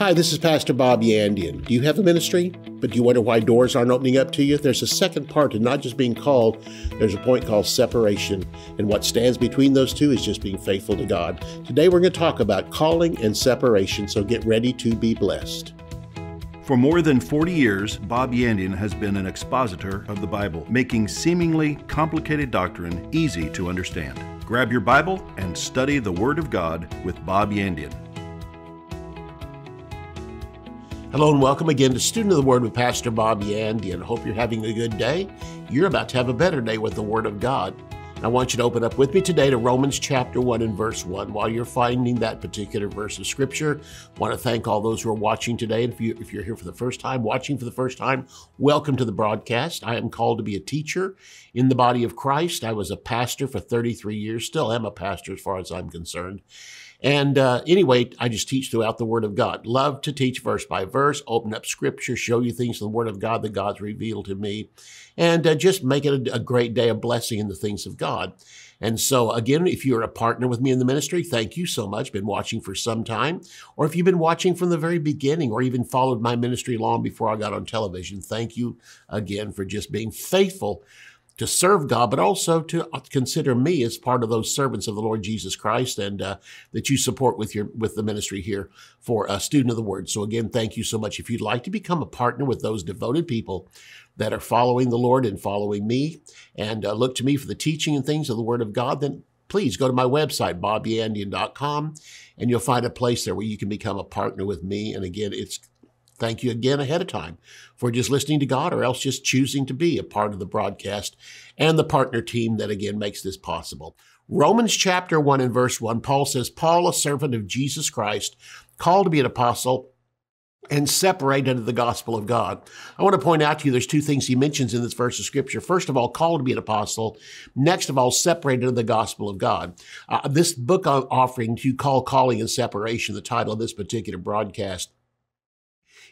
Hi, this is Pastor Bob Yandian. Do you have a ministry, but do you wonder why doors aren't opening up to you? There's a second part to not just being called, there's a point called separation. And what stands between those two is just being faithful to God. Today we're going to talk about calling and separation, so get ready to be blessed. For more than 40 years, Bob Yandian has been an expositor of the Bible, making seemingly complicated doctrine easy to understand. Grab your Bible and study the Word of God with Bob Yandian. Hello and welcome again to Student of the Word with Pastor Bob Yandian. Hope you're having a good day. You're about to have a better day with the Word of God. I want you to open up with me today to Romans chapter 1 and verse 1. While you're finding that particular verse of scripture, I want to thank all those who are watching today. If, you, if you're here for the first time, watching for the first time, welcome to the broadcast. I am called to be a teacher in the body of Christ. I was a pastor for 33 years, still am a pastor as far as I'm concerned. And uh, anyway, I just teach throughout the Word of God. Love to teach verse by verse, open up Scripture, show you things in the Word of God that God's revealed to me, and uh, just make it a, a great day of blessing in the things of God. And so, again, if you're a partner with me in the ministry, thank you so much. Been watching for some time. Or if you've been watching from the very beginning or even followed my ministry long before I got on television, thank you again for just being faithful to serve God, but also to consider me as part of those servants of the Lord Jesus Christ, and uh, that you support with your with the ministry here for a student of the Word. So again, thank you so much. If you'd like to become a partner with those devoted people that are following the Lord and following me, and uh, look to me for the teaching and things of the Word of God, then please go to my website, bobyandian.com, and you'll find a place there where you can become a partner with me. And again, it's Thank you again ahead of time for just listening to God or else just choosing to be a part of the broadcast and the partner team that again makes this possible. Romans chapter 1 and verse 1, Paul says, Paul, a servant of Jesus Christ, called to be an apostle and separated into the gospel of God. I want to point out to you there's two things he mentions in this verse of scripture. First of all, called to be an apostle. Next of all, separated into the gospel of God. Uh, this book I'm offering to you, Call Calling and Separation, the title of this particular broadcast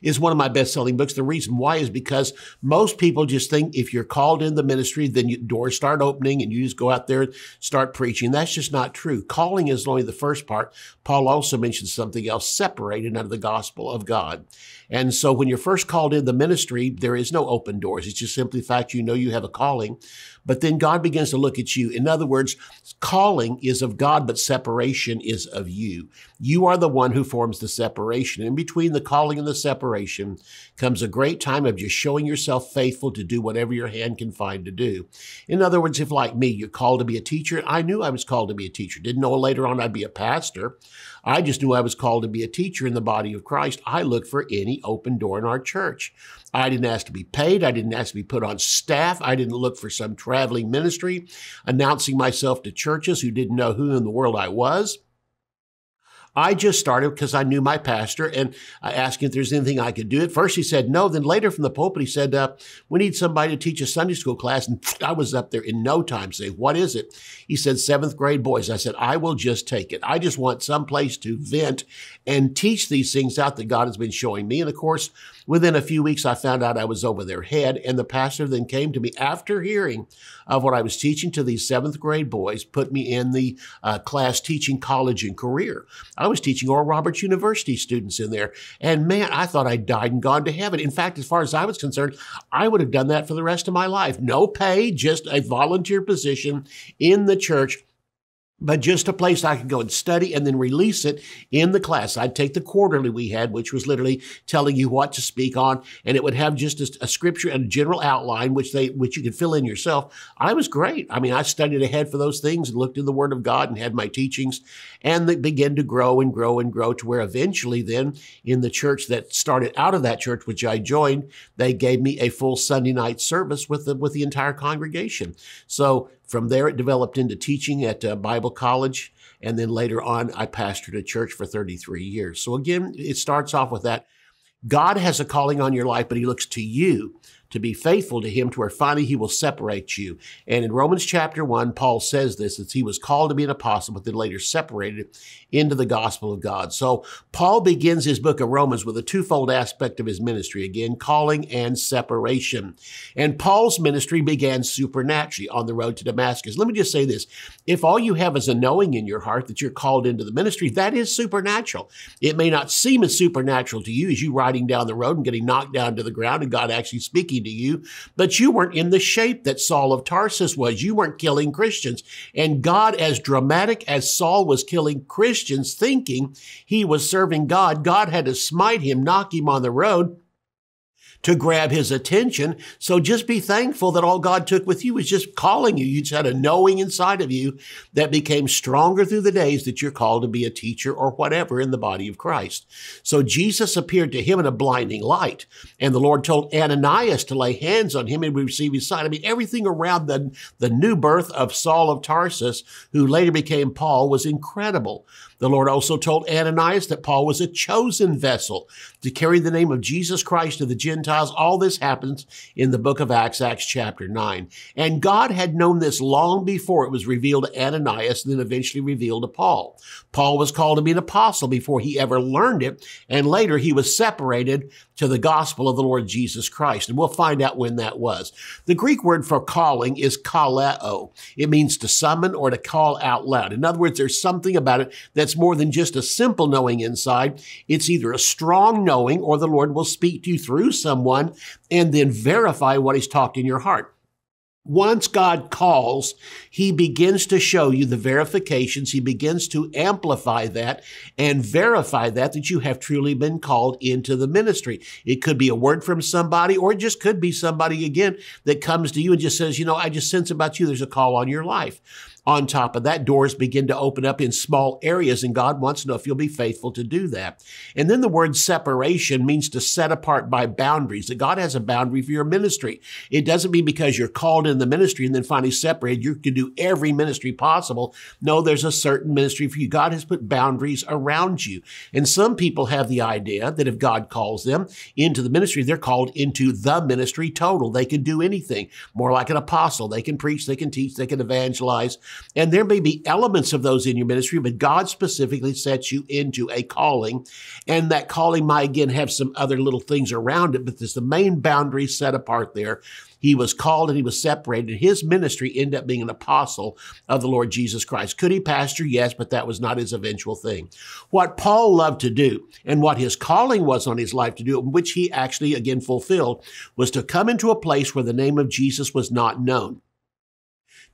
is one of my best selling books. The reason why is because most people just think if you're called in the ministry, then you, doors start opening and you just go out there and start preaching. That's just not true. Calling is only the first part. Paul also mentions something else separated of the gospel of God. And so when you're first called in the ministry, there is no open doors. It's just simply the fact you know you have a calling. But then God begins to look at you. In other words, calling is of God, but separation is of you. You are the one who forms the separation. In between the calling and the separation comes a great time of just showing yourself faithful to do whatever your hand can find to do. In other words, if like me, you're called to be a teacher, I knew I was called to be a teacher. Didn't know later on I'd be a pastor. I just knew I was called to be a teacher in the body of Christ. I looked for any open door in our church. I didn't ask to be paid. I didn't ask to be put on staff. I didn't look for some traveling ministry announcing myself to churches who didn't know who in the world I was. I just started because I knew my pastor and I asked him if there's anything I could do. At first he said no. Then later from the pulpit he said, uh, we need somebody to teach a Sunday school class. And I was up there in no time saying, what is it? He said, seventh grade boys. I said, I will just take it. I just want some place to vent and teach these things out that God has been showing me. And of course, within a few weeks, I found out I was over their head. And the pastor then came to me after hearing of what I was teaching to these seventh grade boys, put me in the uh, class teaching college and career. I was teaching Oral Roberts University students in there. And man, I thought I died and gone to heaven. In fact, as far as I was concerned, I would have done that for the rest of my life. No pay, just a volunteer position in the church but just a place I could go and study and then release it in the class. I'd take the quarterly we had, which was literally telling you what to speak on, and it would have just a, a, scripture and a general outline, which they which you could fill in yourself. I was great. I mean, I studied ahead for those things and looked in the Word of God and had my teachings, and they began to grow and grow and grow to where eventually, then in the church that started out of that church, which I joined, they gave me a full Sunday night service with the with the entire congregation. So from there, it developed into teaching at uh, Bible college. And then later on, I pastored a church for 33 years. So again, it starts off with that. God has a calling on your life, but he looks to you to be faithful to him to where finally he will separate you. And in Romans chapter 1, Paul says this, that he was called to be an apostle, but then later separated into the gospel of God. So Paul begins his book of Romans with a twofold aspect of his ministry, again, calling and separation. And Paul's ministry began supernaturally on the road to Damascus. Let me just say this. If all you have is a knowing in your heart that you're called into the ministry, that is supernatural. It may not seem as supernatural to you as you riding down the road and getting knocked down to the ground and God actually speaking to you, but you weren't in the shape that Saul of Tarsus was. You weren't killing Christians. And God, as dramatic as Saul was killing Christians, thinking he was serving God, God had to smite him, knock him on the road to grab his attention. So just be thankful that all God took with you was just calling you. You just had a knowing inside of you that became stronger through the days that you're called to be a teacher or whatever in the body of Christ. So Jesus appeared to him in a blinding light. And the Lord told Ananias to lay hands on him and receive his sight. I mean, everything around the, the new birth of Saul of Tarsus, who later became Paul, was incredible. The Lord also told Ananias that Paul was a chosen vessel to carry the name of Jesus Christ to the Gentiles. All this happens in the book of Acts, Acts chapter 9. And God had known this long before it was revealed to Ananias and then eventually revealed to Paul. Paul was called to be an apostle before he ever learned it. And later he was separated to the gospel of the Lord Jesus Christ. And we'll find out when that was. The Greek word for calling is kaleo. It means to summon or to call out loud. In other words, there's something about it that's more than just a simple knowing inside. It's either a strong knowing or the Lord will speak to you through someone and then verify what he's talked in your heart. Once God calls, he begins to show you the verifications. He begins to amplify that and verify that, that you have truly been called into the ministry. It could be a word from somebody, or it just could be somebody again that comes to you and just says, you know, I just sense about you, there's a call on your life. On top of that, doors begin to open up in small areas, and God wants to know if you'll be faithful to do that. And then the word separation means to set apart by boundaries. That God has a boundary for your ministry. It doesn't mean because you're called in the ministry and then finally separated, you can do every ministry possible. No, there's a certain ministry for you. God has put boundaries around you. And some people have the idea that if God calls them into the ministry, they're called into the ministry total. They can do anything, more like an apostle. They can preach, they can teach, they can evangelize. And there may be elements of those in your ministry, but God specifically sets you into a calling. And that calling might again have some other little things around it, but there's the main boundary set apart there. He was called and he was separated. His ministry ended up being an apostle of the Lord Jesus Christ. Could he pastor? Yes, but that was not his eventual thing. What Paul loved to do and what his calling was on his life to do, which he actually again fulfilled, was to come into a place where the name of Jesus was not known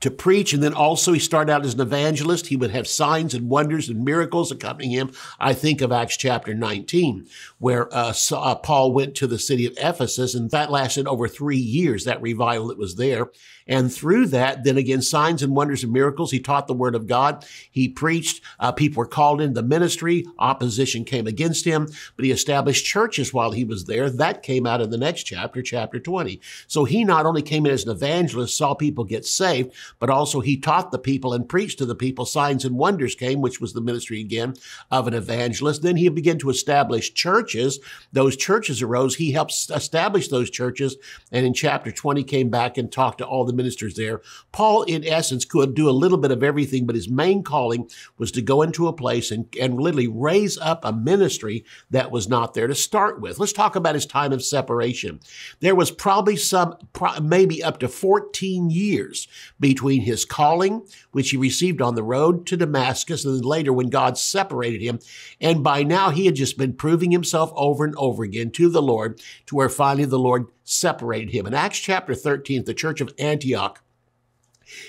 to preach. And then also he started out as an evangelist. He would have signs and wonders and miracles accompanying him. I think of Acts chapter 19, where uh, uh, Paul went to the city of Ephesus and that lasted over three years, that revival that was there. And through that, then again, signs and wonders and miracles. He taught the word of God. He preached. Uh, people were called into the ministry. Opposition came against him, but he established churches while he was there. That came out in the next chapter, chapter 20. So he not only came in as an evangelist, saw people get saved, but also he taught the people and preached to the people. Signs and wonders came, which was the ministry again of an evangelist. Then he began to establish churches. Those churches arose. He helped establish those churches. And in chapter 20 came back and talked to all the ministers there. Paul, in essence, could do a little bit of everything, but his main calling was to go into a place and, and literally raise up a ministry that was not there to start with. Let's talk about his time of separation. There was probably some, maybe up to 14 years between his calling, which he received on the road to Damascus, and then later when God separated him. And by now he had just been proving himself over and over again to the Lord to where finally the Lord separated him. In Acts chapter 13, the church of Antioch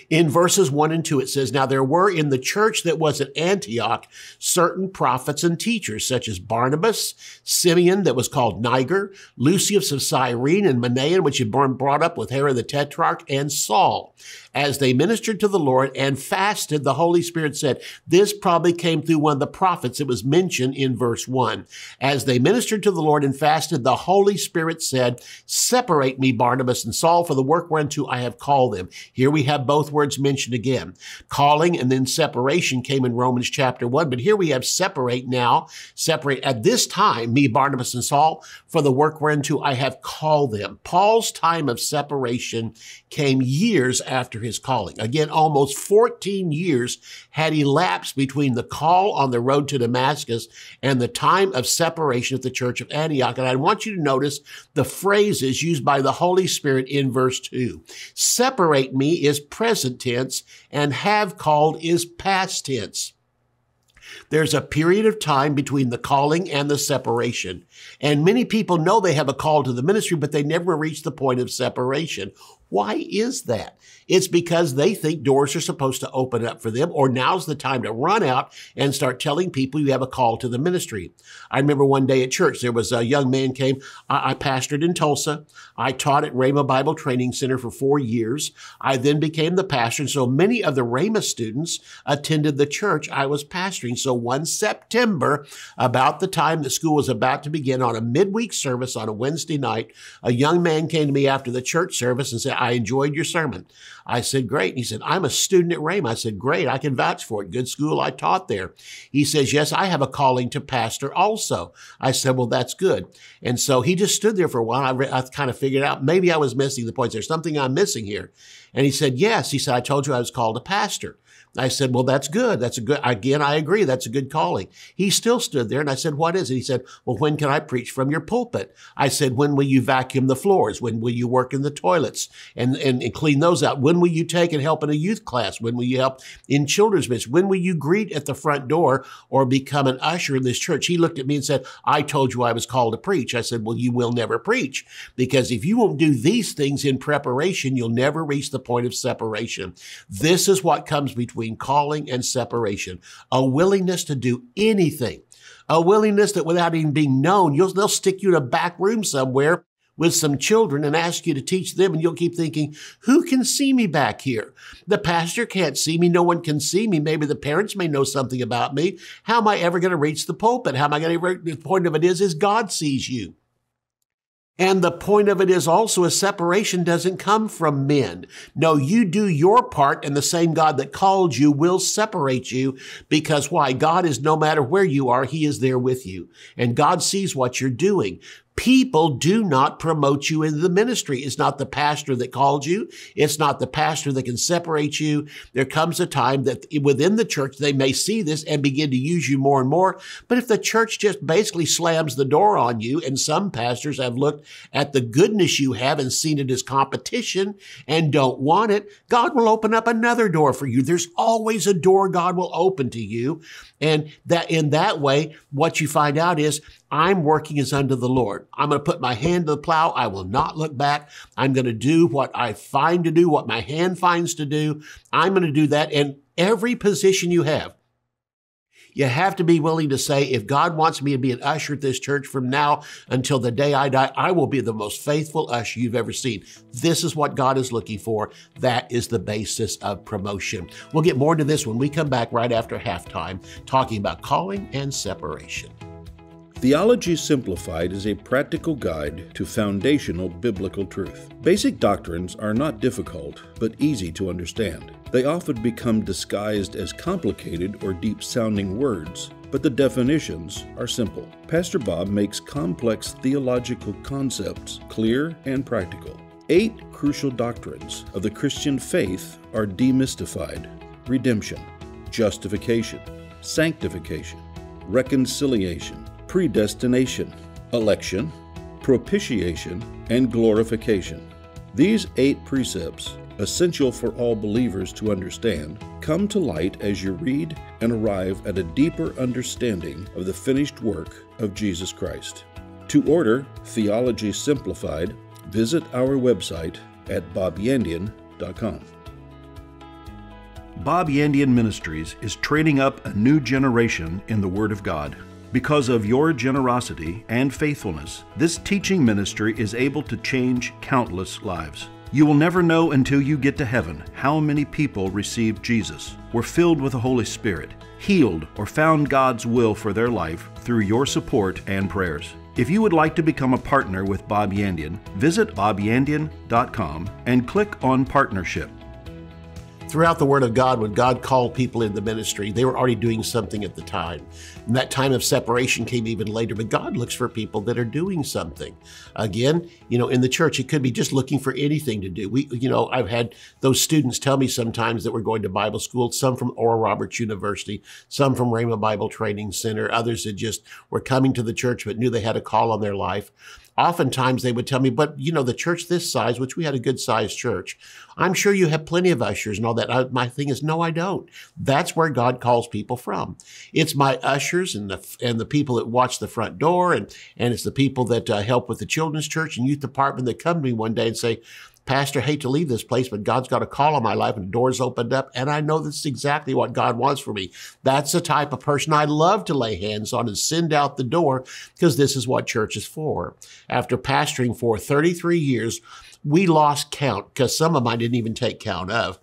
in verses 1 and 2, it says, Now there were in the church that was at Antioch certain prophets and teachers, such as Barnabas, Simeon, that was called Niger, Lucius of Cyrene, and Manaen, which had been brought up with Herod the Tetrarch, and Saul. As they ministered to the Lord and fasted, the Holy Spirit said, This probably came through one of the prophets. It was mentioned in verse 1. As they ministered to the Lord and fasted, the Holy Spirit said, Separate me, Barnabas and Saul, for the work whereunto I have called them. Here we have have both words mentioned again. Calling and then separation came in Romans chapter 1. But here we have separate now. Separate at this time, me, Barnabas, and Saul, for the work whereunto I have called them. Paul's time of separation came years after his calling. Again, almost 14 years had elapsed between the call on the road to Damascus and the time of separation at the church of Antioch. And I want you to notice the phrases used by the Holy Spirit in verse 2. Separate me is present tense and have called is past tense. There's a period of time between the calling and the separation. And many people know they have a call to the ministry, but they never reach the point of separation. Why is that? It's because they think doors are supposed to open up for them, or now's the time to run out and start telling people you have a call to the ministry. I remember one day at church, there was a young man came. I, I pastored in Tulsa. I taught at Rhema Bible Training Center for four years. I then became the pastor, and so many of the Rhema students attended the church I was pastoring. So one September, about the time the school was about to begin, on a midweek service on a Wednesday night, a young man came to me after the church service and said, I enjoyed your sermon. I said, great. He said, I'm a student at Rhema. I said, great. I can vouch for it. Good school. I taught there. He says, yes, I have a calling to pastor also. I said, well, that's good. And so he just stood there for a while. I, re- I kind of figured out maybe I was missing the points. There's something I'm missing here. And he said, yes. He said, I told you I was called a pastor. I said, well, that's good. That's a good, again, I agree. That's a good calling. He still stood there and I said, what is it? He said, well, when can I preach from your pulpit? I said, when will you vacuum the floors? When will you work in the toilets and, and, and clean those out? When will you take and help in a youth class? When will you help in children's ministry? When will you greet at the front door or become an usher in this church? He looked at me and said, I told you I was called to preach. I said, well, you will never preach because if you won't do these things in preparation, you'll never reach the point of separation. This is what comes between between calling and separation, a willingness to do anything, a willingness that without even being known, they'll stick you in a back room somewhere with some children and ask you to teach them and you'll keep thinking, who can see me back here? The pastor can't see me. No one can see me. Maybe the parents may know something about me. How am I ever going to reach the pulpit? How am I going to, the point of it is, is God sees you. And the point of it is also a separation doesn't come from men. No, you do your part and the same God that called you will separate you because why? God is no matter where you are, He is there with you. And God sees what you're doing. People do not promote you into the ministry. It's not the pastor that called you. It's not the pastor that can separate you. There comes a time that within the church, they may see this and begin to use you more and more. But if the church just basically slams the door on you, and some pastors have looked at the goodness you have and seen it as competition and don't want it, God will open up another door for you. There's always a door God will open to you. And that in that way, what you find out is I'm working as unto the Lord. I'm going to put my hand to the plow. I will not look back. I'm going to do what I find to do, what my hand finds to do. I'm going to do that. in every position you have, you have to be willing to say, if God wants me to be an usher at this church from now until the day I die, I will be the most faithful usher you've ever seen. This is what God is looking for. That is the basis of promotion. We'll get more into this when we come back right after halftime, talking about calling and separation. Theology Simplified is a practical guide to foundational biblical truth. Basic doctrines are not difficult, but easy to understand. They often become disguised as complicated or deep sounding words, but the definitions are simple. Pastor Bob makes complex theological concepts clear and practical. Eight crucial doctrines of the Christian faith are demystified redemption, justification, sanctification, reconciliation predestination, election, propitiation, and glorification. These eight precepts, essential for all believers to understand, come to light as you read and arrive at a deeper understanding of the finished work of Jesus Christ. To order Theology Simplified, visit our website at bobyandian.com. Bob Yandian Ministries is training up a new generation in the Word of God. Because of your generosity and faithfulness, this teaching ministry is able to change countless lives. You will never know until you get to heaven how many people received Jesus, were filled with the Holy Spirit, healed, or found God's will for their life through your support and prayers. If you would like to become a partner with Bob Yandian, visit bobyandian.com and click on Partnership. Throughout the Word of God, when God called people into ministry, they were already doing something at the time. And that time of separation came even later, but God looks for people that are doing something. Again, you know, in the church, it could be just looking for anything to do. We, you know, I've had those students tell me sometimes that we're going to Bible school, some from Oral Roberts University, some from Rhema Bible Training Center, others that just were coming to the church but knew they had a call on their life oftentimes they would tell me, but you know, the church this size, which we had a good sized church, I'm sure you have plenty of ushers and all that. I, my thing is, no, I don't. That's where God calls people from. It's my ushers and the and the people that watch the front door, and and it's the people that uh, help with the children's church and youth department that come to me one day and say, Pastor, hate to leave this place, but God's got a call on my life and doors opened up. And I know that's exactly what God wants for me. That's the type of person I love to lay hands on and send out the door because this is what church is for. After pastoring for 33 years, we lost count because some of I didn't even take count of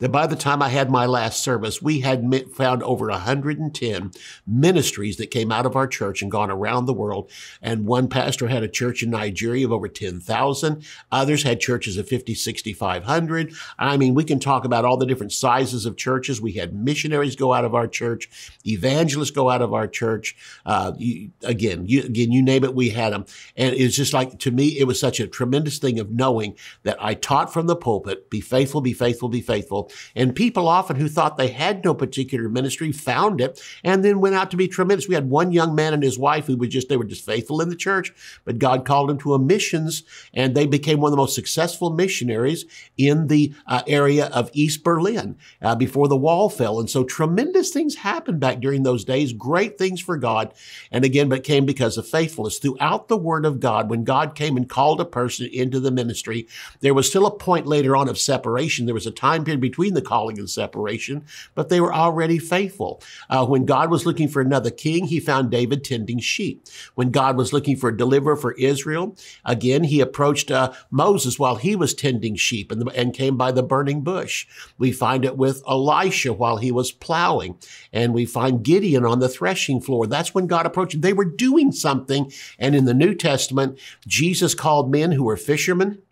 that by the time I had my last service, we had found over 110 ministries that came out of our church and gone around the world. And one pastor had a church in Nigeria of over 10,000. Others had churches of 50, 6,500. I mean, we can talk about all the different sizes of churches. We had missionaries go out of our church, evangelists go out of our church. Uh, you, again, you, again, you name it, we had them. And it's just like, to me, it was such a tremendous thing of knowing that I taught from the pulpit, be faithful, be faithful, be faithful. And people often who thought they had no particular ministry found it and then went out to be tremendous. We had one young man and his wife who were just, they were just faithful in the church, but God called them to a missions and they became one of the most successful missionaries in the uh, area of East Berlin uh, before the wall fell. And so tremendous things happened back during those days, great things for God. And again, but came because of faithfulness throughout the word of God. When God came and called a person into the ministry, there was still a point later on of separation. There was a time period between the calling and separation, but they were already faithful. Uh, when God was looking for another king, he found David tending sheep. When God was looking for a deliverer for Israel, again, he approached uh, Moses while he was tending sheep and, the, and came by the burning bush. We find it with Elisha while he was plowing, and we find Gideon on the threshing floor. That's when God approached. They were doing something. And in the New Testament, Jesus called men who were fishermen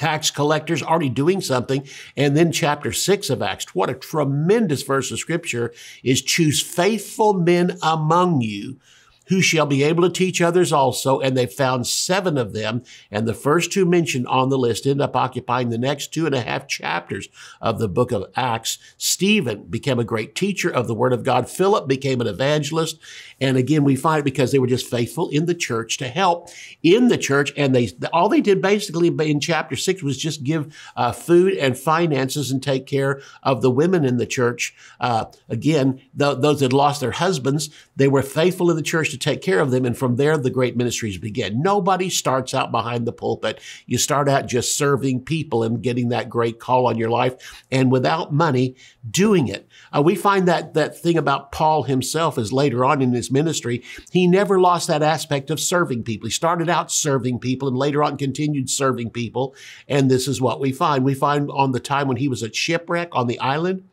tax collectors already doing something. And then chapter six of Acts, what a tremendous verse of scripture is choose faithful men among you who shall be able to teach others also. And they found seven of them. And the first two mentioned on the list end up occupying the next two and a half chapters of the book of Acts. Stephen became a great teacher of the word of God. Philip became an evangelist. And again, we find it because they were just faithful in the church to help in the church. And they, all they did basically in chapter six was just give uh, food and finances and take care of the women in the church. Uh, again, th- those that lost their husbands, they were faithful in the church to take care of them. And from there, the great ministries begin. Nobody starts out behind the pulpit. You start out just serving people and getting that great call on your life. And without money, doing it. Uh, we find that that thing about Paul himself is later on in his ministry, he never lost that aspect of serving people. He started out serving people and later on continued serving people. And this is what we find. We find on the time when he was at shipwreck on the island,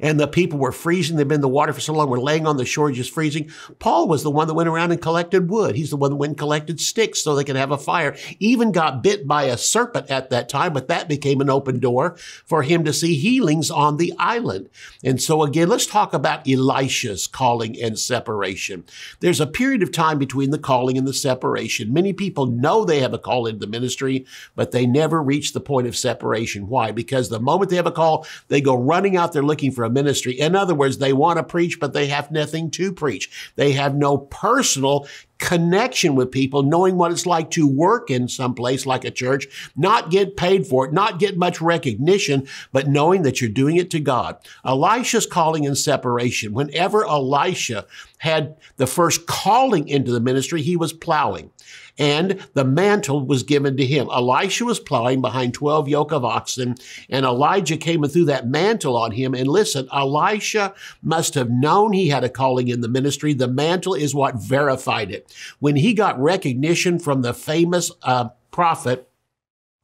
and the people were freezing. They've been in the water for so long, were laying on the shore just freezing. Paul was the one that went around and collected wood. He's the one that went and collected sticks so they could have a fire. Even got bit by a serpent at that time, but that became an open door for him to see healings on the island. And so again, let's talk about Elisha's calling and separation. There's a period of time between the calling and the separation. Many people know they have a call into the ministry, but they never reach the point of separation. Why? Because the moment they have a call, they go running out there looking for a ministry. In other words, they want to preach, but they have nothing to preach. They have no personal connection with people, knowing what it's like to work in some place like a church, not get paid for it, not get much recognition, but knowing that you're doing it to God. Elisha's calling and separation. Whenever Elisha had the first calling into the ministry, he was plowing and the mantle was given to him. Elisha was plowing behind 12 yoke of oxen, and Elijah came and threw that mantle on him. And listen, Elisha must have known he had a calling in the ministry. The mantle is what verified it. When he got recognition from the famous uh, prophet,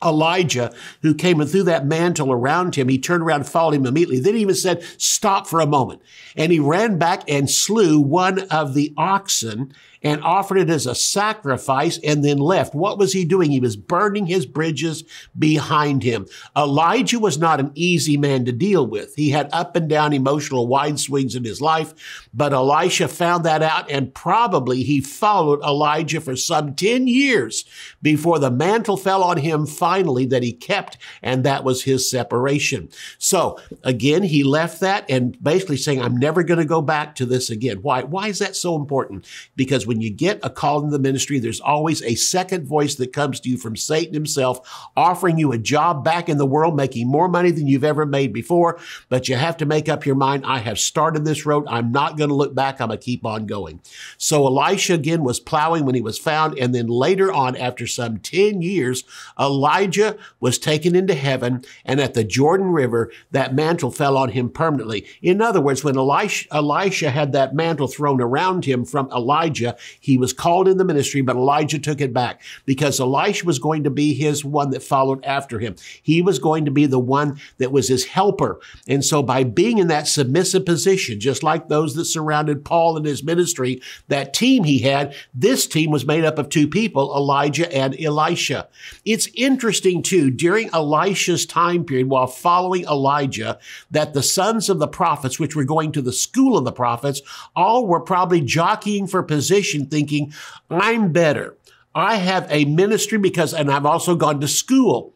Elijah, who came and threw that mantle around him, he turned around and followed him immediately. Then he even said, stop for a moment. And he ran back and slew one of the oxen and offered it as a sacrifice and then left. What was he doing? He was burning his bridges behind him. Elijah was not an easy man to deal with. He had up and down emotional wide swings in his life, but Elisha found that out and probably he followed Elijah for some 10 years before the mantle fell on him finally that he kept, and that was his separation. So again, he left that and basically saying, I'm never going to go back to this again. Why? Why is that so important? Because when you get a call in the ministry, there's always a second voice that comes to you from Satan himself, offering you a job back in the world, making more money than you've ever made before. But you have to make up your mind. I have started this road. I'm not going to look back. I'm going to keep on going. So Elisha again was plowing when he was found. And then later on, after some 10 years, Elijah was taken into heaven. And at the Jordan River, that mantle fell on him permanently. In other words, when Elisha, Elisha had that mantle thrown around him from Elijah, he was called in the ministry, but Elijah took it back because Elisha was going to be his one that followed after him. He was going to be the one that was his helper. And so by being in that submissive position, just like those that surrounded Paul in his ministry, that team he had, this team was made up of two people, Elijah and Elisha. It's interesting too, during Elisha's time period while following Elijah, that the sons of the prophets, which were going to the school of the prophets, all were probably jockeying for position, thinking, I'm better. I have a ministry because, and I've also gone to school.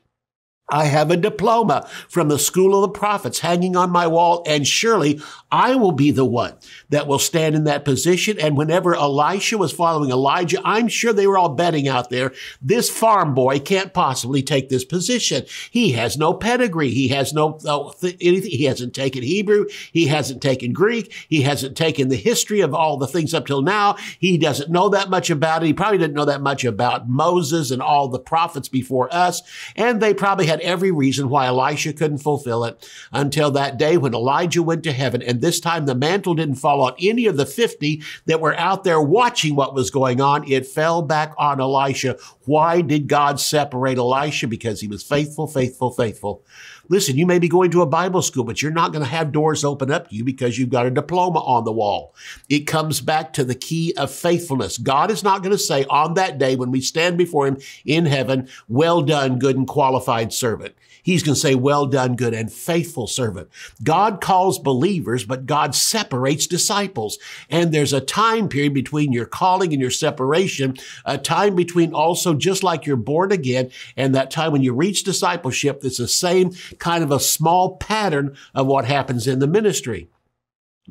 I have a diploma from the school of the prophets hanging on my wall, and surely I will be the one that will stand in that position. And whenever Elisha was following Elijah, I'm sure they were all betting out there, this farm boy can't possibly take this position. He has no pedigree. He has no, no anything. He hasn't taken Hebrew. He hasn't taken Greek. He hasn't taken the history of all the things up till now. He doesn't know that much about it. He probably didn't know that much about Moses and all the prophets before us. And they probably had every reason why Elisha couldn't fulfill it until that day when Elijah went to heaven. And this time the mantle didn't fall on any of the 50 that were out there watching what was going on. It fell back on Elisha. Why did God separate Elisha? Because he was faithful, faithful, faithful. Listen, you may be going to a Bible school, but you're not going to have doors open up to you because you've got a diploma on the wall. It comes back to the key of faithfulness. God is not going to say on that day when we stand before him in heaven, well done, good and qualified servant. He's going to say, well done, good and faithful servant. God calls believers, but God separates disciples. And there's a time period between your calling and your separation, a time between also just like you're born again and that time when you reach discipleship, it's the same kind of a small pattern of what happens in the ministry.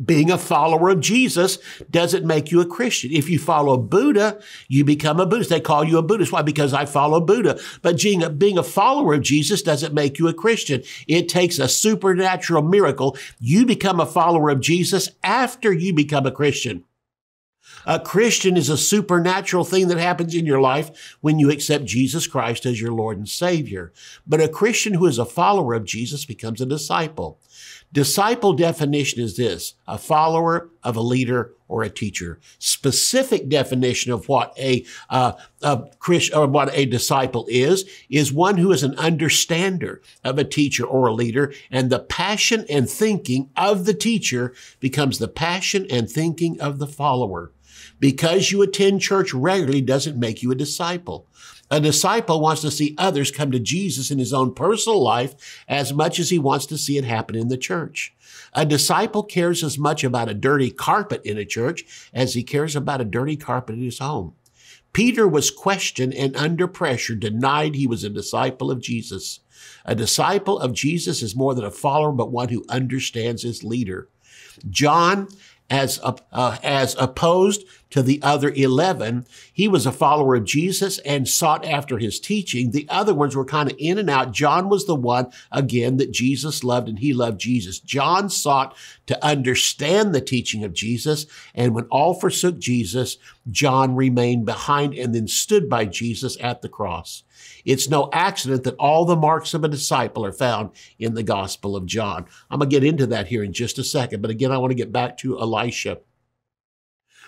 Being a follower of Jesus doesn't make you a Christian. If you follow Buddha, you become a Buddhist. They call you a Buddhist. Why? Because I follow Buddha. But being a, follower of Jesus doesn't make you a Christian. It takes a supernatural miracle. You become a follower of Jesus after you become a Christian. A Christian is a supernatural thing that happens in your life when you accept Jesus Christ as your Lord and Savior. But a Christian who is a follower of Jesus becomes a disciple. Disciple definition is this, a follower of a leader or a teacher. Specific definition of what a, uh, a Christian or what a disciple is, is one who is an understander of a teacher or a leader, and the passion and thinking of the teacher becomes the passion and thinking of the follower. Because you attend church regularly doesn't make you a disciple. A disciple wants to see others come to Jesus in his own personal life as much as he wants to see it happen in the church. A disciple cares as much about a dirty carpet in a church as he cares about a dirty carpet in his home. Peter was questioned and under pressure denied he was a disciple of Jesus. A disciple of Jesus is more than a follower, but one who understands his leader. John as, uh, as opposed to the other 11. He was a follower of Jesus and sought after his teaching. The other ones were kind of in and out. John was the one, again, that Jesus loved and he loved Jesus. John sought to understand the teaching of Jesus. And when all forsook Jesus, John remained behind and then stood by Jesus at the cross. It's no accident that all the marks of a disciple are found in the Gospel of John. I'm going to get into that here in just a second, but again, I want to get back to Elisha.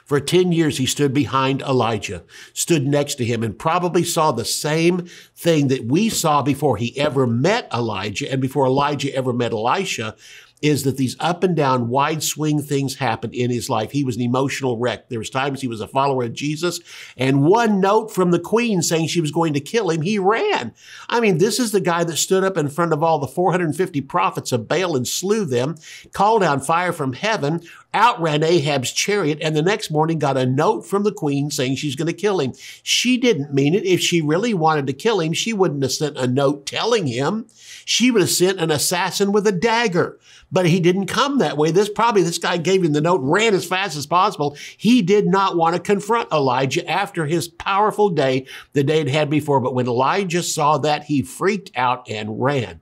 For 10 years, he stood behind Elijah, stood next to him, and probably saw the same thing that we saw before he ever met Elijah and before Elijah ever met Elisha. Is that these up and down, wide swing things happened in his life. He was an emotional wreck. There was times he was a follower of Jesus, and one note from the queen saying she was going to kill him, he ran. I mean, this is the guy that stood up in front of all the 450 prophets of Baal and slew them, called down fire from heaven, outran Ahab's chariot, and the next morning got a note from the queen saying she's going to kill him. She didn't mean it. If she really wanted to kill him, she wouldn't have sent a note telling him. She would have sent an assassin with a dagger. But he didn't come that way. This probably this guy gave him the note, ran as fast as possible. He did not want to confront Elijah after his powerful day, the day it had before. But when Elijah saw that, he freaked out and ran.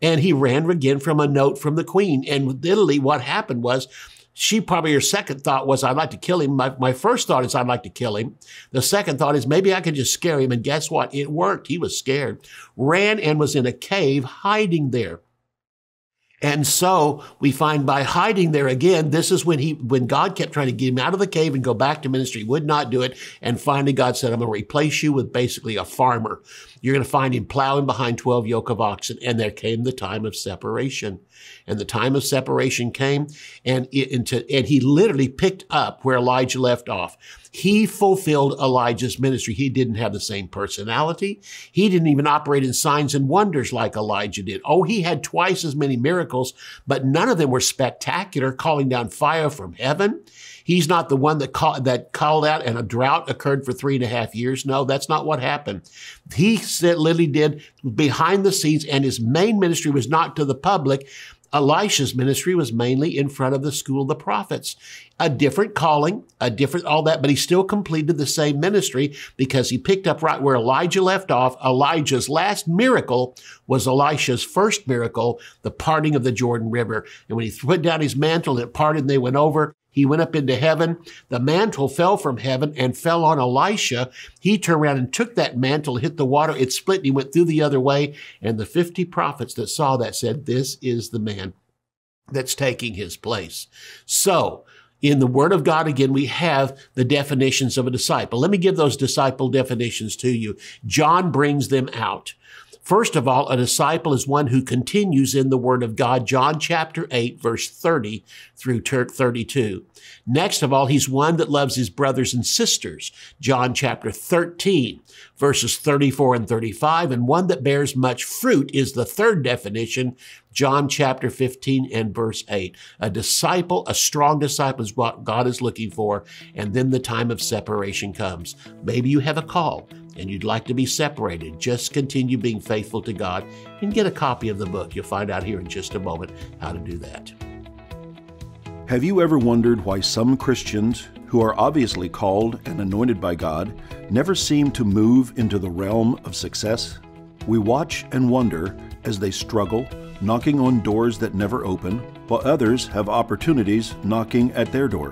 And he ran again from a note from the queen. And literally what happened was she probably her second thought was, I'd like to kill him. My, my first thought is, I'd like to kill him. The second thought is, maybe I could just scare him. And guess what? It worked. He was scared, ran and was in a cave hiding there. And so we find by hiding there again, this is when he, when God kept trying to get him out of the cave and go back to ministry, would not do it. And finally God said, I'm going to replace you with basically a farmer. You're going to find him plowing behind 12 yoke of oxen. And there came the time of separation. And the time of separation came and, it, and he literally picked up where Elijah left off. He fulfilled Elijah's ministry. He didn't have the same personality. He didn't even operate in signs and wonders like Elijah did. Oh, he had twice as many miracles, but none of them were spectacular, calling down fire from heaven. He's not the one that, call, that called out and a drought occurred for three and a half years. No, that's not what happened. He said, literally did behind the scenes, and his main ministry was not to the public. Elisha's ministry was mainly in front of the school of the prophets. A different calling, a different all that, but he still completed the same ministry because he picked up right where Elijah left off. Elijah's last miracle was Elisha's first miracle, the parting of the Jordan River. And when he put down his mantle, it parted and they went over. He went up into heaven. The mantle fell from heaven and fell on Elisha. He turned around and took that mantle, hit the water. It split and he went through the other way. And the 50 prophets that saw that said, This is the man that's taking his place. So, in the Word of God, again, we have the definitions of a disciple. Let me give those disciple definitions to you. John brings them out. First of all, a disciple is one who continues in the Word of God, John chapter 8, verse 30 through 32. Next of all, he's one that loves his brothers and sisters, John chapter 13, verses 34 and 35. And one that bears much fruit is the third definition, John chapter 15 and verse 8. A disciple, a strong disciple is what God is looking for. And then the time of separation comes. Maybe you have a call and you'd like to be separated, just continue being faithful to God and get a copy of the book. You'll find out here in just a moment how to do that. Have you ever wondered why some Christians, who are obviously called and anointed by God, never seem to move into the realm of success? We watch and wonder as they struggle, knocking on doors that never open, while others have opportunities knocking at their door.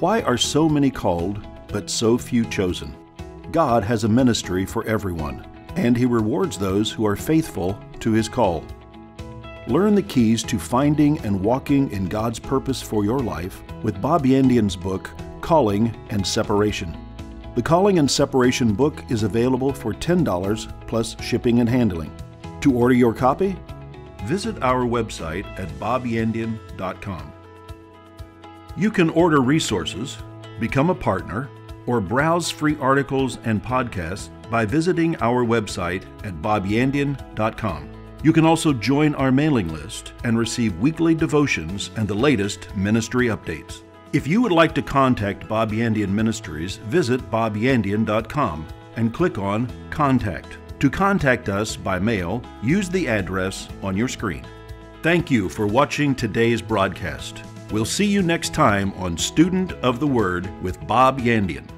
Why are so many called, but so few chosen? God has a ministry for everyone, and He rewards those who are faithful to His call. Learn the keys to finding and walking in God's purpose for your life with Bob Yandian's book, Calling and Separation. The Calling and Separation book is available for $10 plus shipping and handling. To order your copy, visit our website at bobyandian.com. You can order resources, become a partner, or browse free articles and podcasts by visiting our website at bobyandian.com. You can also join our mailing list and receive weekly devotions and the latest ministry updates. If you would like to contact Bob Yandian Ministries, visit bobyandian.com and click on Contact. To contact us by mail, use the address on your screen. Thank you for watching today's broadcast. We'll see you next time on Student of the Word with Bob Yandian.